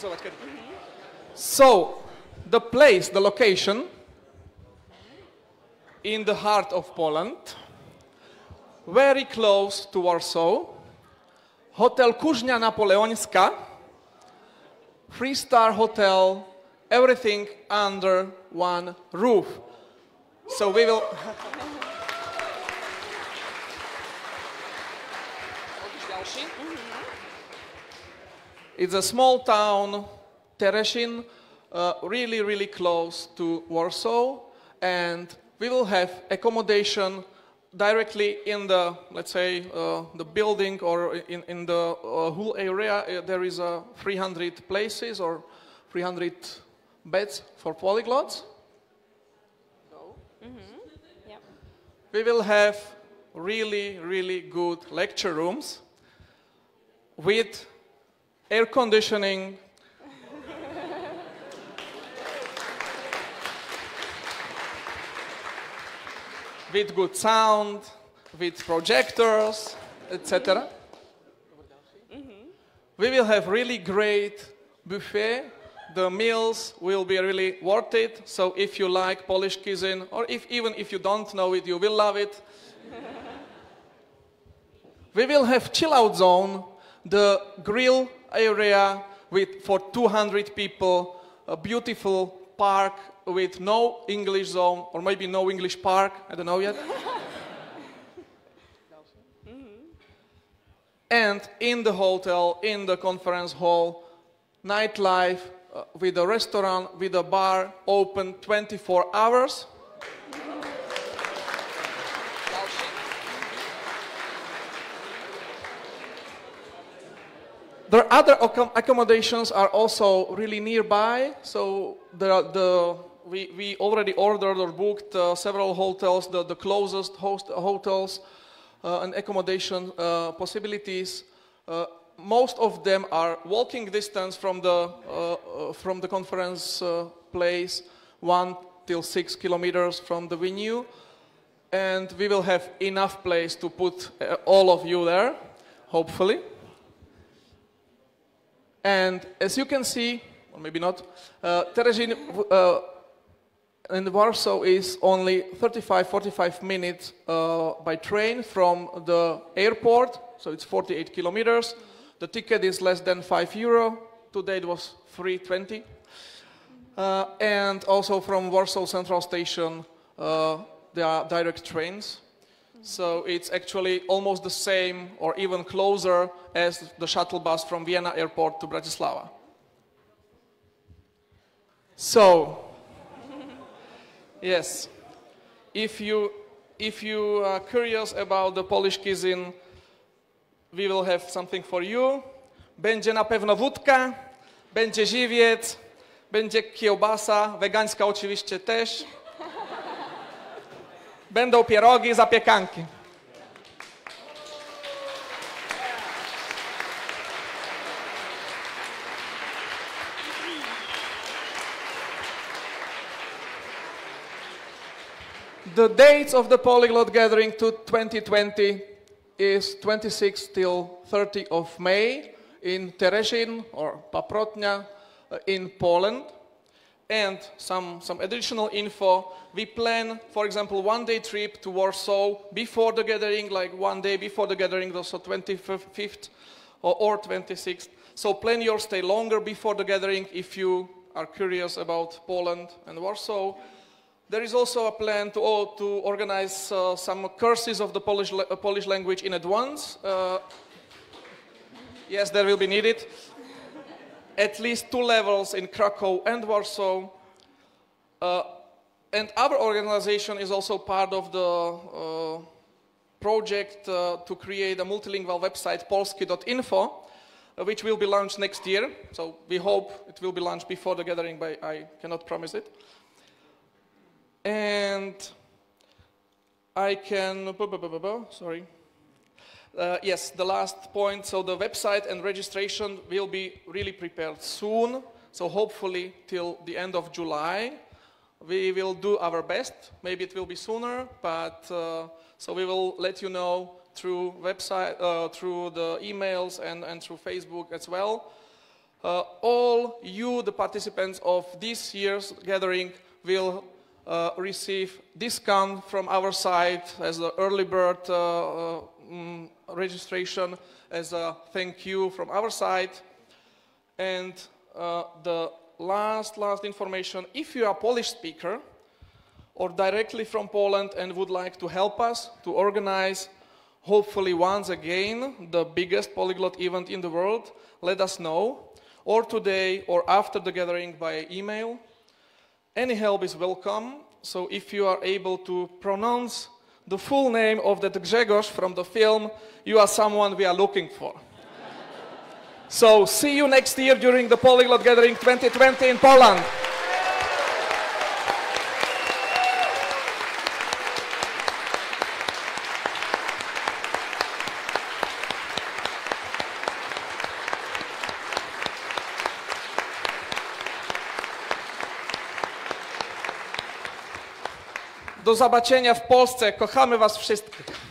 ukazovať kedy. So, the place, the location in the heart of Poland, very close to Warsaw, Hotel Kuźnia Napoleońska, three-star hotel, everything under one roof. So we will... It's a small town, Teresin, uh, really, really close to Warsaw, and we will have accommodation directly in the, let's say, uh, the building or in, in the uh, whole area. Uh, there is uh, 300 places or 300 beds for polyglots. Yep. We will have really, really good lecture rooms with air conditioning. with good sound, with projectors, etc. We will have really great buffet. The meals will be really worth it. So if you like Polish cuisine, or if even if you don't know it, you will love it. we will have chill out zone, the grill area with for 200 people, a beautiful park with no English zone or maybe no English park. I don't know yet. and in the hotel, in the conference hall, nightlife uh, with a restaurant, with a bar open 24 hours. The other accommodations are also really nearby. So the, the, we, we already ordered or booked uh, several hotels, the, the closest host, hotels uh, and accommodation uh, possibilities. Uh, most of them are walking distance from the, uh, uh, from the conference place, one till six kilometers from the venue. And we will have enough place to put all of you there, hopefully. And as you can see, or maybe not, uh, Teresin uh, in Warsaw is only 35, 45 minutes uh, by train from the airport, so it's 48 kilometers. The ticket is less than 5 euro. Today it was 320. Uh, and also from Warsaw Central Station, uh, there are direct trains. So it's actually almost the same or even closer as the shuttle bus from Vienna airport to Bratislava. So, yes, if you, if you are curious about the Polish cuisine, we will have something for you. Będzie na pewno wódka, będzie żywiec, będzie kiełbasa, wegańska oczywiście też. Będą pierogi, zapiekanki. The dates of the Polyglot Gathering to 2020 is 26 till 30 of May in Teresin or Paprotnia uh, in Poland. And some, some additional info. We plan, for example, one day trip to Warsaw before the gathering, like one day before the gathering, so 25th or, or 26th. So plan your stay longer before the gathering if you are curious about Poland and Warsaw. There is also a plan to, oh, to organize uh, some courses of the Polish, uh, Polish language in advance. Uh, yes, that will be needed. At least two levels in Krakow and Warsaw. Uh, and our organization is also part of the uh, project uh, to create a multilingual website, polski.info, uh, which will be launched next year. So we hope it will be launched before the gathering, but I cannot promise it. And I can, sorry. Uh, yes, the last point. So the website and registration will be really prepared soon. So hopefully till the end of July, we will do our best. Maybe it will be sooner, but uh, so we will let you know through website, uh, through the emails and, and through Facebook as well. uh, all you, the participants of this year's gathering, will uh, receive discount from our side as the early bird uh, uh, mm, registration, as a thank you from our side. And uh, the last, last information, if you are a Polish speaker or directly from Poland and would like to help us to organize, hopefully once again, the biggest polyglot event in the world, let us know, or today or after the gathering by email. Any help is welcome, so if you are able to pronounce the full name of that Grzegorz from the film, you are someone we are looking for. So see you next year during the Polyglot Gathering 2020 in Poland. Do zobaczenia w Polsce. Kochamy Was wszystkich.